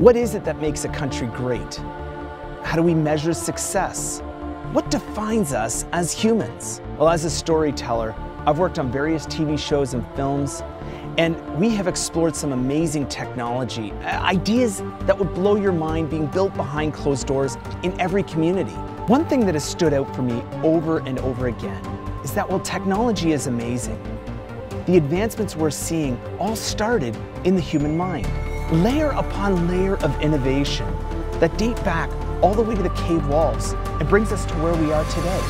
What is it that makes a country great? How do we measure success? What defines us as humans? Well, as a storyteller, I've worked on various TV shows and films, and we have explored some amazing technology, uh, ideas that would blow your mind being built behind closed doors in every community. One thing that has stood out for me over and over again is that while technology is amazing, the advancements we're seeing all started in the human mind layer upon layer of innovation that date back all the way to the cave walls and brings us to where we are today.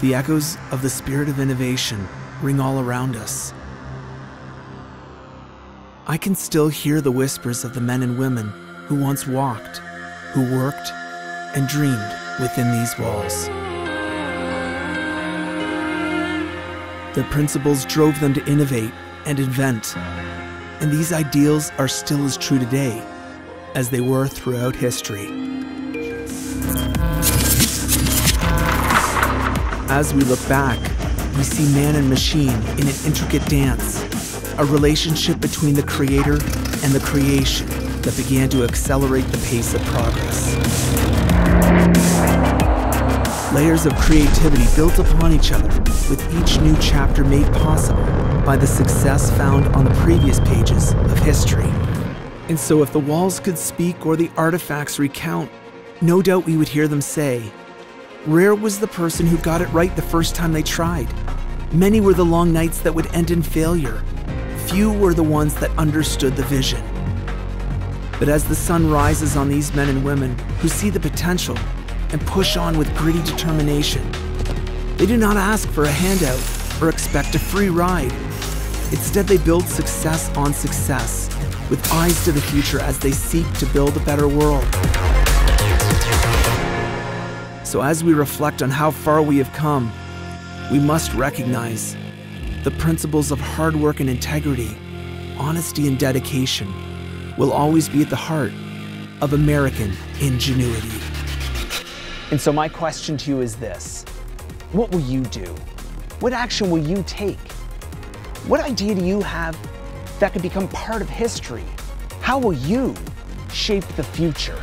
The echoes of the spirit of innovation ring all around us. I can still hear the whispers of the men and women who once walked, who worked, and dreamed within these walls. Their principles drove them to innovate and invent, and these ideals are still as true today as they were throughout history. As we look back, we see man and machine in an intricate dance, a relationship between the creator and the creation that began to accelerate the pace of progress. Layers of creativity built upon each other, with each new chapter made possible by the success found on the previous pages of history. And so, if the walls could speak or the artifacts recount, no doubt we would hear them say, Rare was the person who got it right the first time they tried. Many were the long nights that would end in failure. Few were the ones that understood the vision. But as the sun rises on these men and women who see the potential and push on with gritty determination. They do not ask for a handout or expect a free ride. Instead, they build success on success with eyes to the future as they seek to build a better world. So, as we reflect on how far we have come, we must recognize the principles of hard work and integrity, honesty and dedication will always be at the heart of American ingenuity. And so, my question to you is this What will you do? What action will you take? What idea do you have that could become part of history? How will you shape the future?